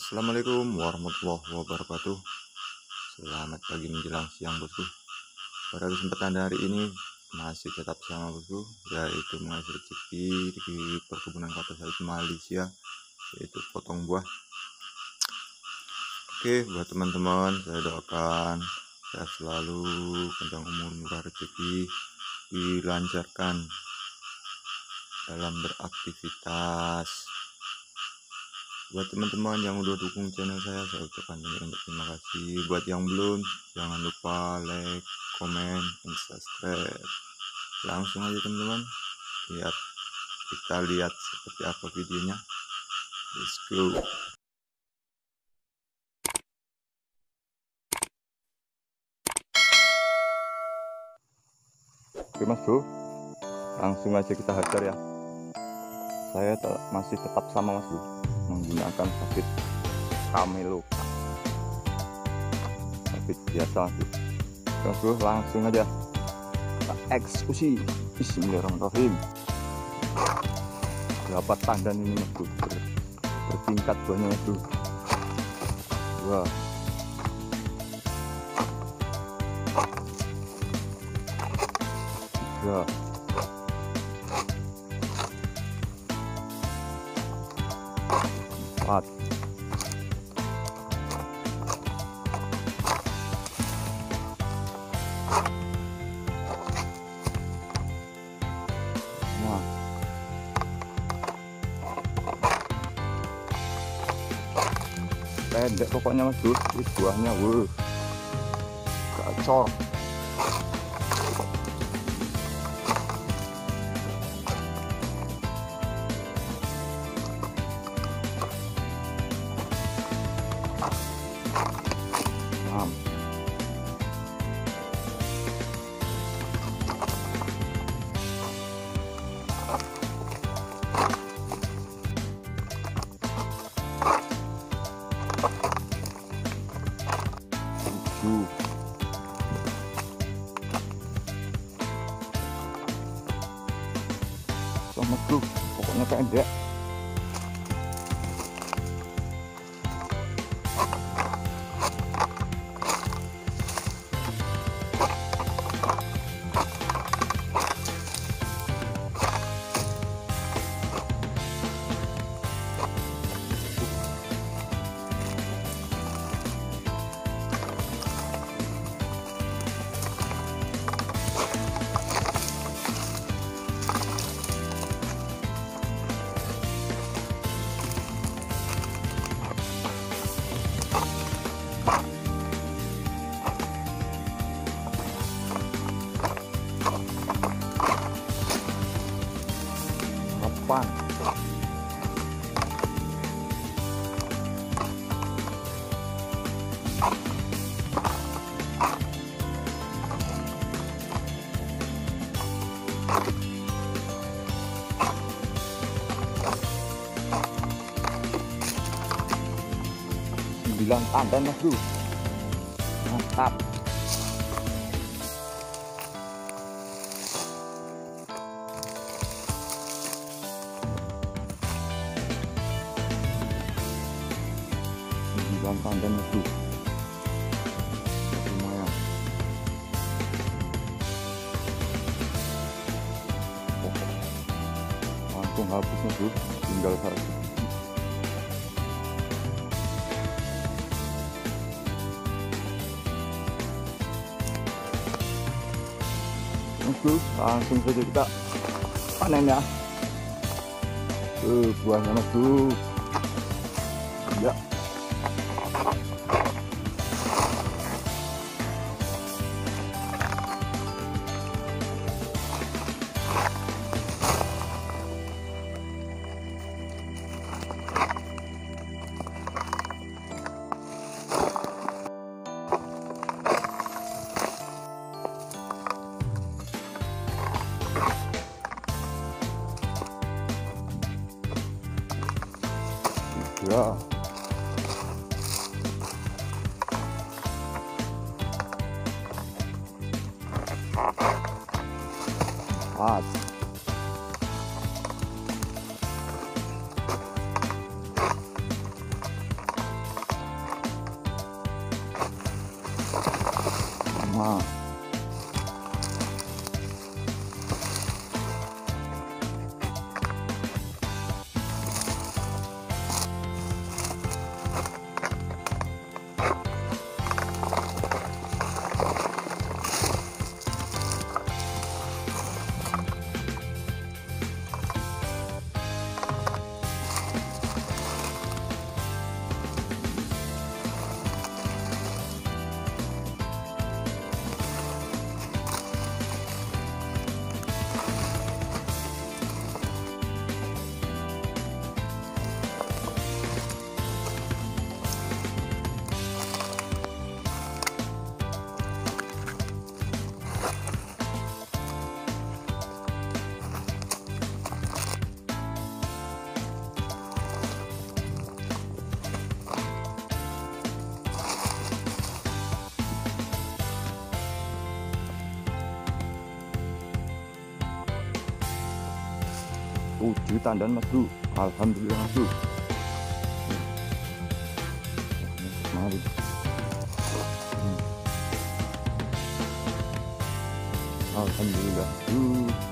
Assalamualaikum warahmatullahi wabarakatuh. Selamat pagi menjelang siang bosku. Pada kesempatan hari ini masih tetap sama bosku Yaitu menghasil rezeki di perkebunan kota sawit Malaysia Yaitu potong buah. Oke buat teman-teman saya doakan Saya selalu panjang umur murah rezeki Dilancarkan dalam beraktivitas buat teman-teman yang udah dukung channel saya saya ucapkan banyak terima kasih. Buat yang belum jangan lupa like komen dan subscribe. Langsung aja teman-teman. Lihat kita lihat seperti apa videonya. Let's go. Oke mas bro. Langsung aja kita hajar ya. Saya masih tetap sama mas bro menggunakan sabit kamelo sabit biasa mas bro langsung aja kita eksekusi. Bismillahirrahmanirrahim. Berapa tandan ini bro Ber, bertingkat mas bro wah nah pendek pokoknya mas ini buahnya wuh gacor Tujuh. Sama bro, pokoknya pendek. Apaan? Sembilan tandan mas bro Mantap sembilan tandan mas bro lumayan. Oh, langsung habis mas bro tinggal satu. Langsung saja kita panen ya. Tuh buahnya mas bro ya 있고요. 아. 아. Tujuh tandan mas bro alhamdulillah bro mari. Alhamdulillah bro